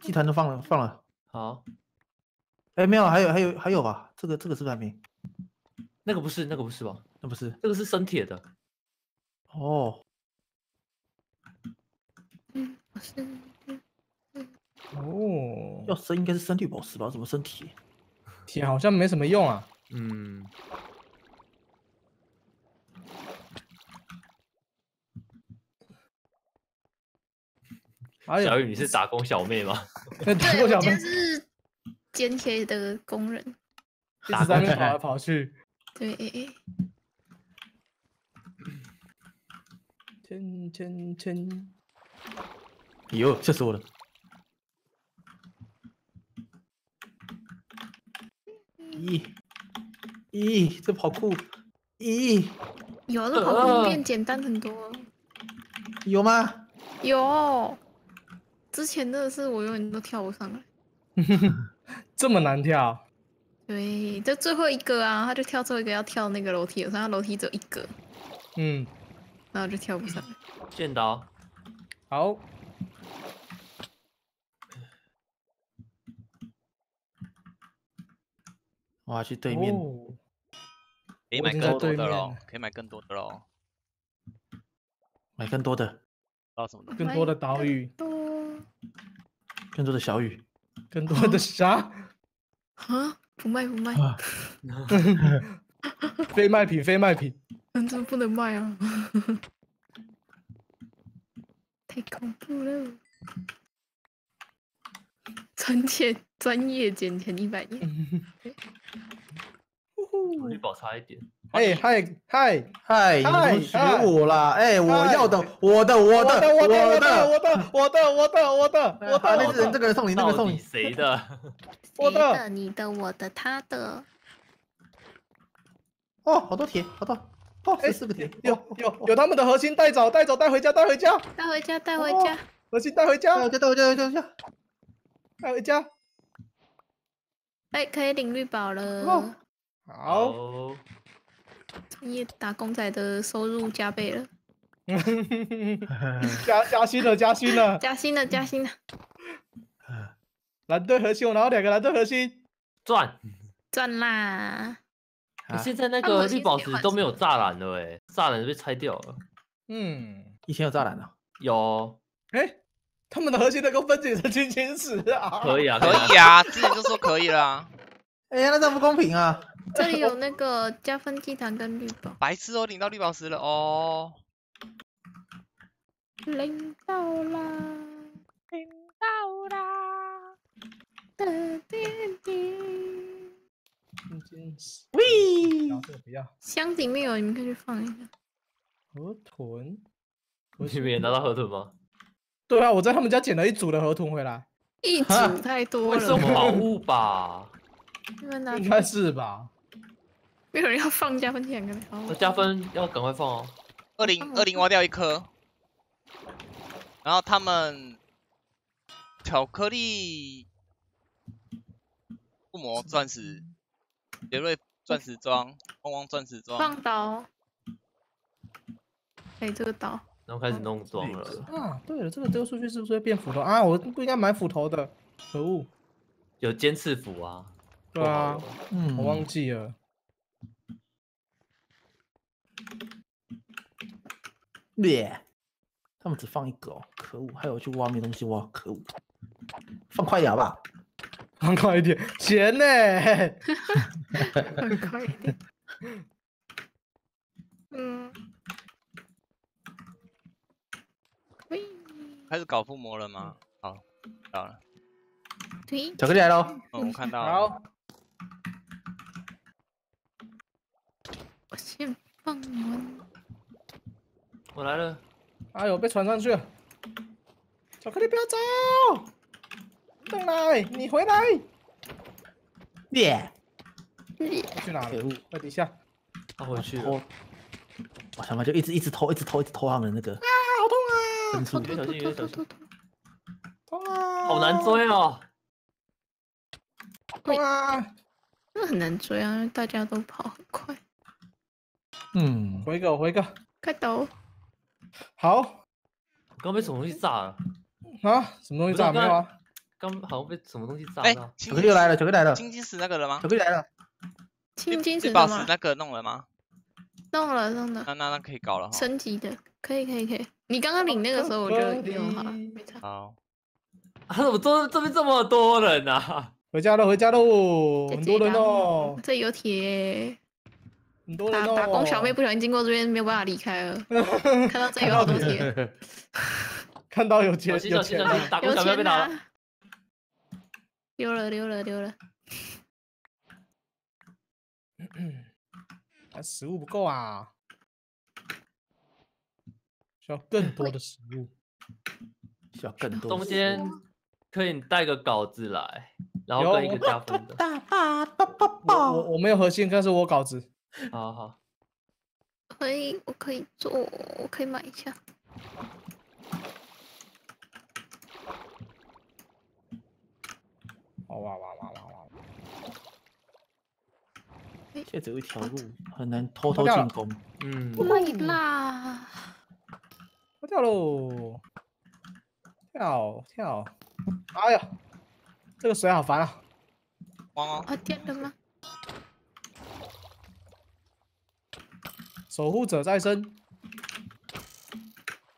祭坛都放了放了。好，哎，没有，还有还有还有吧？这个这个是不是还没？那个不是，那个不是吧？那不是这个是生铁的。哦。嗯，不是。哦，要生应该是生绿宝石吧？怎么生铁？铁好像没什么用啊。嗯。小雨，你是打工小妹吗？对，我今天是捡铁的工人，一直在那跑来跑去。对。天天天。哟，吓死我了！咦咦，这跑酷！咦，有这跑酷变简单很多。有吗？有。之前的是我永远都跳不上来，这么难跳？对，就最后一个啊，他就跳最后一个要跳那个楼梯，他楼梯只有一个，嗯，然后就跳不上来。剑刀，好，我要去对面，可以买更多的喽，可以买更多的喽，买更多的，到什么？更多的岛屿。更多的小雨，更多的啥？啊，不卖不卖，非卖品非卖品，真的不能卖啊！太恐怖了！专业专业捡钱一百 年，绿宝差一点。哎嗨嗨嗨！你学我啦！哎，我要的，我的，我的，我的，我的，我的，我的，我的，我的，我的，我的，那个人，这个人送你，那个送你，谁的？我的，你的，我的，他的。哦，好多铁，好多，哦，十四个铁，有有有他们的核心带走，带走，带回家，带回家，带回家，带回家，核心带回家，带回家，带回家，带回家。哎，可以领绿宝了。好。业打工仔的收入加倍了，加加薪了，加薪了，加薪了，加薪了。蓝队核心，我拿到两个蓝队核心，赚赚啦！现在那个绿宝石都没有栅栏了，哎，栅栏被拆掉了。嗯，以前有栅栏的，有。哎，他们的核心能够分解成青青石啊？可以啊，可以啊，之前就说可以了。哎呀，那这不公平啊！这里有那个加分祭坛跟绿宝，白痴哦，领到绿宝石了哦！领到啦，领到啦！的弟弟，喂，不要，箱里面有，你们可以去放一下。河豚，你们也拿到河豚吗？对啊，我在他们家捡了一组的河豚回来，一组太多了，送宝物吧？应该是吧。没有人要放加分点，那加分要赶快放哦。二零二零挖掉一颗，然后他们巧克力附魔钻石，杰瑞钻石装，汪汪钻石装。放刀。哎，这个刀。然后开始弄装了。啊，对了，这个丢出去是不是会变斧头啊？我不应该买斧头的，可恶。有尖刺斧啊。对啊，嗯，我忘记了。耶，他们只放一个哦，可恶！还有去挖没东西挖，可恶！放快点吧，放快一点，钱呢？放快一点。嗯。喂，开始搞附魔了吗？好，到了。巧克力来喽！嗯，我看到。好。我我来了，哎呦，被传上去了！巧克力不要走，等来，你回来！耶！去哪里？在底下。他回去了。我他妈就一直一直偷，一直偷，一直偷他们的那个。啊，好痛啊！小心，小心，小心！痛啊！好难追哦。痛啊！那很难追啊，因为大家都跑很快。嗯，回个，回个，快走！好，刚被什么东西炸了？啊？什么东西炸？没有啊？刚好像被什么东西炸哎到，，巧青克力又来了，巧克力来了，青金石那个了吗巧？克力来了，青金石绿宝的吗？石那个弄了吗？弄了弄了，那那那可以搞了哈。升级的，可以可以可以。你刚刚领那个时候我就用好了，没差。好，啊，怎么这这边这么多人啊？回家了，回家喽，很多人哦，这有铁，很多人哦。打打工小妹不小心经过这边没有办法离开了，看到这有好多铁，看到有钱有钱打工小妹被钱打了。拿。溜了溜了溜了，啊 食物不够啊，需要更多的食物。需要更多中间可以带个稿子来，然有后跟一个加分的。我我，我没有核心，但是我有稿子。好好，可以我可以做，我可以买一下。哇哇哇哇哇哇！现在只有一条路，很难偷偷进攻。嗯，卖啦！我跳喽，跳跳！哎呀，这个水好烦啊！汪汪，啊，掉了吗？守护者再生，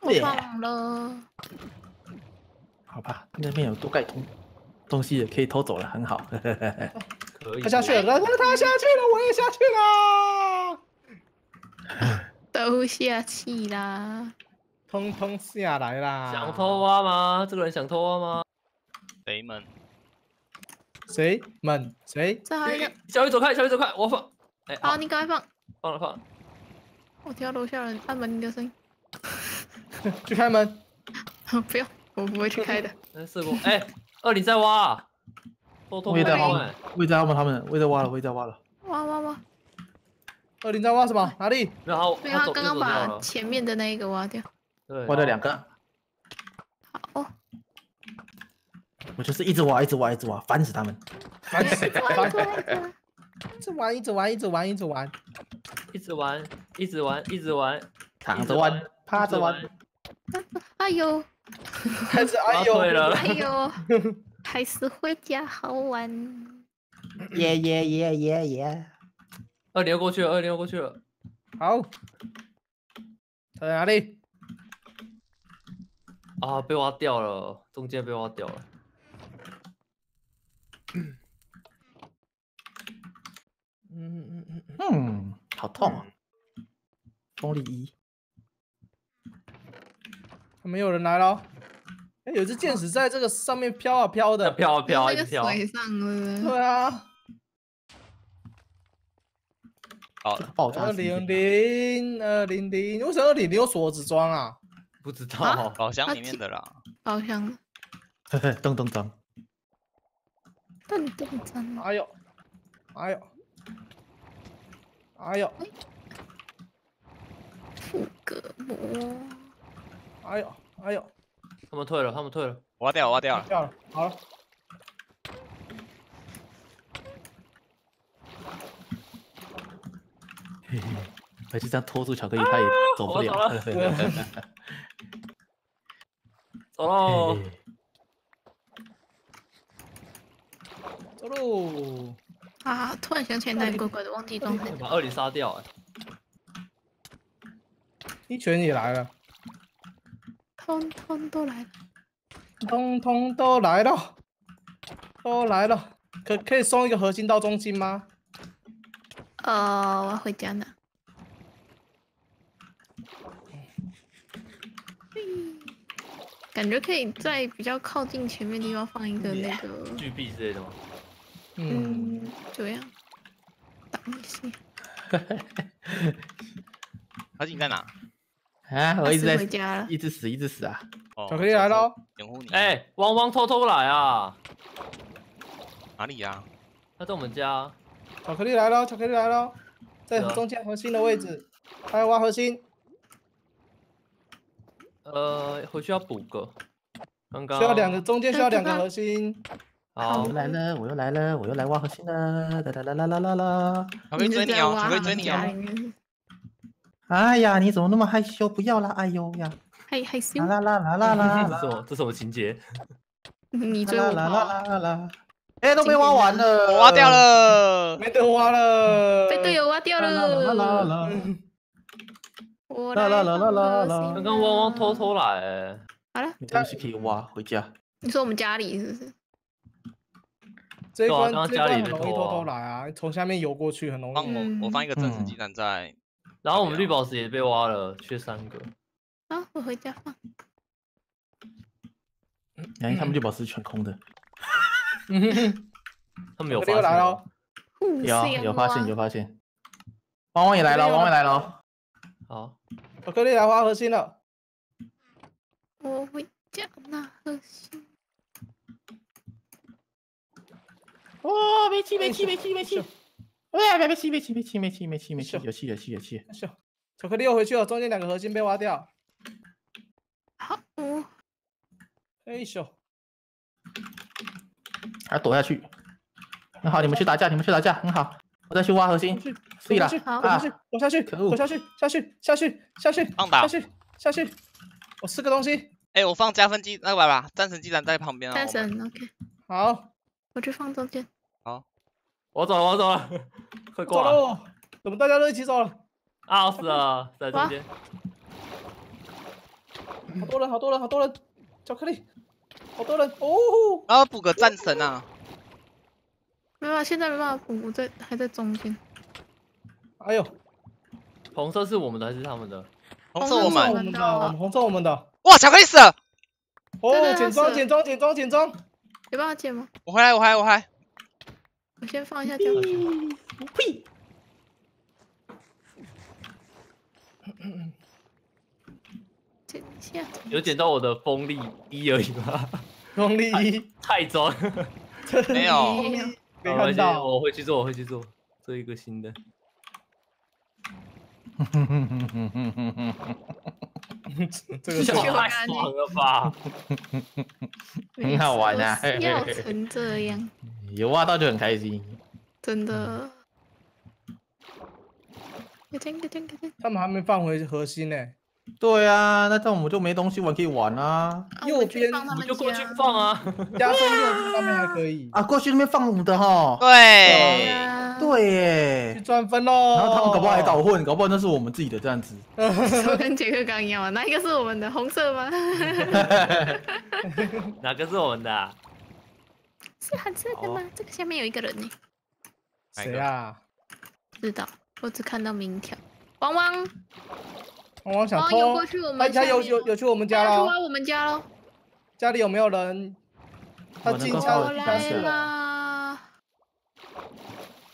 我 Yeah 忘了。好吧，那边有多盖通东西也可以偷走了，很好。可以。他下去了，他他下去了，我也下去了，都下去啦！通通下来啦！想偷？挖吗？这个人想偷挖吗？谁们，谁们？谁？这还有一个，小雨走开，小雨走开，我放。哎，好，好，你赶快放。放了放了。我听到楼下人按门铃的声音。去开门！不用，我不会去开的。哎，射过。哎，二零在挖啊，偷偷我也在挖摸摸哎，我也在挖他们，我也在挖了，我也在挖了。挖挖挖！二零在挖什么？哪里？没有他没有，刚刚把。前面的那一个挖掉。对，挖掉两个，好哦，我就是一直挖，一直挖，一直挖，烦死他们。烦死！烦死！哇一直玩，一直玩，一直玩，一直玩。一直玩，一直玩，一直玩，躺着玩，趴着玩，哎呦，还 是哎呦，了。哎呦，还是回家好玩。耶耶耶耶耶！二零又过去了，二零又过去了。好，他在哪里？啊，被挖掉了，中间被挖掉了。嗯嗯嗯嗯，嗯，好痛啊！风力一，没有人来了。哎，有只箭矢在这个上面飘啊飘的。飘啊飘啊，飘。水上了，对啊，好这个爆炸二零零二零零，为什么二零零有锁子装啊？不知啊道，宝箱里面的啦。包厢呵呵，噔噔噔，噔噔噔，哎呦，哎呦，哎呦，副歌膜，哎呦，哎呦，他们退了，他们退了。挖掉了，挖掉了。掉了，好了，嘿嘿，而且这样拖住巧克力，他也走不我了。走嘿嘿嘿走喽。啊！突然想起来哪里怪怪的，忘记状态。把二零杀掉、哎，一拳也来了，通通都来了，通通都来了，都来了。可可以送一个核心到中心吗？呃，我要回家呢。嗯感觉可以在比较靠近前面的地方放一个那个，巨币之类的吗？嗯，嗯，这样挡一下。他你在哪？啊，我一直在回家了一直死，一直死啊！哦巧克力来了哦，掩护你。哎、汪汪偷偷来啊！哪里呀？他在我们家，巧克力来喽，巧克力来喽，在中间核心的位置，还要挖核心，呃，回去要补个。刚刚需要两个，中间需要两个核心。我好又，来了，我又来了，我又来挖核心了！啦啦啦啦啦啦啦！巧克力追你哦，是在挖巧克力他们家追你哎呀，你怎么那么害羞？不要啦！哎呦呀！害害羞啦。啦啦啦啦！这是什么？这什么情节？你追我啦啦啦啦啦！哎，都被挖完了，我挖掉。了。没得挖了。被队友挖掉啦啦啦啦了。啦！我啦啦啦啦啦啦啦 刚刚汪汪偷偷来、欸，好了，你东西可以挖，回家。你说我们家里是不是？这一对啊关家里关很容易偷偷来啊，从下面游过去很容放易。我我放一个真实鸡蛋在，然后我们绿宝石也被挖了，缺三个。啊，我回家放。哎，他们绿宝石全空的，他们有我发现有相有发现有发现。汪汪也来了，汪汪也来了。好，我克力来挖核心了。我回家拿核心。哇，没气没气没气没气！喂，别别气别气别气别气没气没气，有气有气有气。秀，巧克力又回去了，中间两个核心被挖掉。好，我哎咻，还躲下去。很好，你们去打架，你们去打架，很好。我再去挖核心。去，对了去，好啊躲下去，躲下去，可恶躲下去，下去，下去，下去，放倒下去，下去。我吃个东西。哎，我放加分机那个吧吧，战神机长在旁边啊。战神，OK，好，我去放中间。好我走了，我走了，快走过来！喽。怎么大家都一起走了？啊，死了，在中间。好多人，好多人，好多人。巧克力，好多人哦。然后补个战神啊，没办法，现在没办法补，我在还在中间。哎呦，红色是我们的还是他们的？红色我红色是们的，红色我们的。哇，巧克力死了，哦，对对简装，是简装，简装，简装。有办法解吗？我回来我回来我回来，我先放一下掉。呸！剪一下。有捡到我的风力一而已吗？风力一，太装。没有没有没好看到。我会去做，我会去做，做一个新的。这个太爽了吧！很好玩啊要成这样，有挖到就很开心。真的。他们还没放回核心呢。对啊，那这样我们就没东西玩可以玩啊。啊右边你就过去放啊！加分右边上面还可以。啊，过去那边放我们的哈。对，对耶，去耶。赚分喽。然后他们搞不好还搞混，搞不好那是我们自己的这样子。我跟杰克刚一样啊，哪一个是我们的红色吗？哪个是我们的啊？是红色的吗？这个下面有一个人呢，谁啊？不知道，我只看到明条。汪汪，汪汪想偷汪汪游过。去我们家有有有去我们家了挖我们家喽。家里有没有人？他进家了。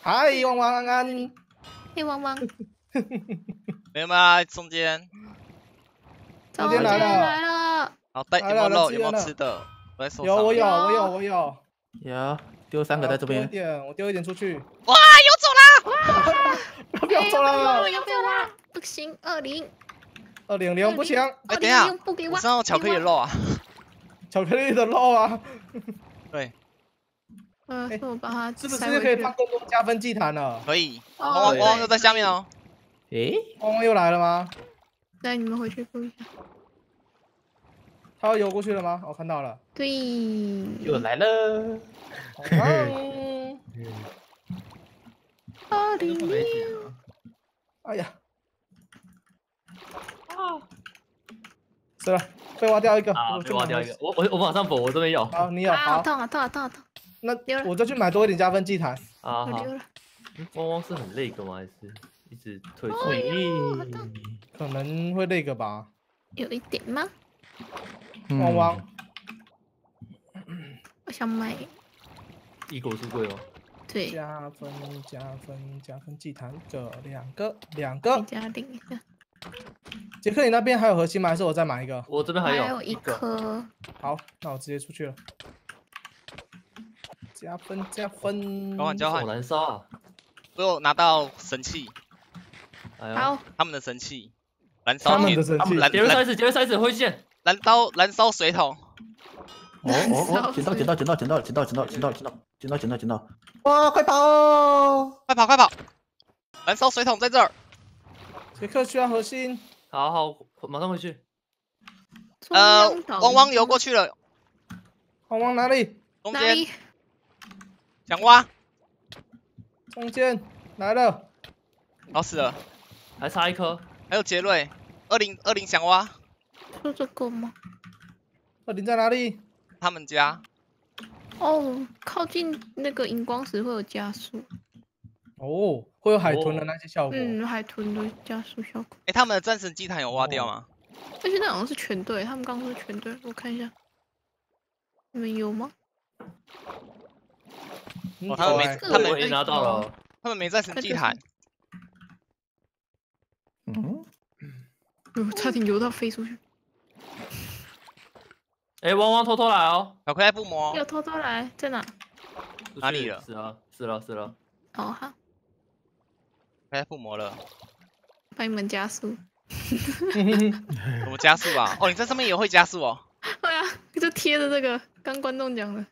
啦！嗨，汪汪安安，嘿，汪汪，没有没有啊中间，中间间来了来了。好带有没有肉有没有吃的？我在手有我有有我有我有。有丢三个在这丢一边。点，我丢一点出去。哇，有不要走了，要不要挖？不行，二零，二零零不行，哎二等一下。我身上有巧克力的。肉啊，巧克力的肉啊，对，呃，哎那我把它是不是可以放更多加分祭坛了？可以。哦汪汪汪汪又在下面哦，诶，汪汪又来了吗？带你们回去顾一下。他要游过去了吗？我看到了。对，又来了。嗯，二零六，哎呀，是了，被挖掉一个，被挖掉一个。我我我马上补，我这边有。好，你有啊，好好，痛啊，痛啊，痛啊，痛！那丢了我再去买多一点加分祭坛。啊丢。了。汪汪是很累的吗？还是一直退出？哎可能会累个吧，有一点吗？汪汪，我想买，异国出柜吗？对，加分加分加分祭坛一个两个两个。加另一个，杰克，你那边还有核心吗？还是我再买一个？我这边还有还有一个。颗，好，那我直接出去了。加分加分，交换交换好难烧啊！我有拿到神器，哎呀，好，他们的神器，燃烧铁他们的，神器他们燃燃杰瑞塞子，杰瑞塞子挥线。燃烧燃烧水桶，哦哦哦，捡到捡到捡到捡到捡到捡到捡到捡到捡到捡到捡到！哇，快跑哦！快跑快跑！燃烧水桶在这儿，杰克需要核心，好好，马上回去。呃汪汪游过去了，汪汪哪里？哪中间里？想挖，中间来了，好死了，还差一颗，还有杰瑞，二零二零想挖就这个吗？二零在哪里？他们家，哦，靠近那个荧光石会有加速，哦，会有海豚的哦那些效果。嗯，海豚的加速效果。哎，他们的战神祭坛有挖掉吗？而且那好像是全队，他们刚说全队，我看一下，你们有吗？很哦他们没他们没拿到了，他们没在神祭坛，嗯，我，差点游到飞出去。哎，汪汪偷偷来哦，巧克力附魔有偷偷来，在哪？哪里了死了，死了死了，哦好，巧克力附魔了，帮你们加速。怎么加速吧？哦，你在上面也会加速哦。对啊，就贴着这个刚观众讲的。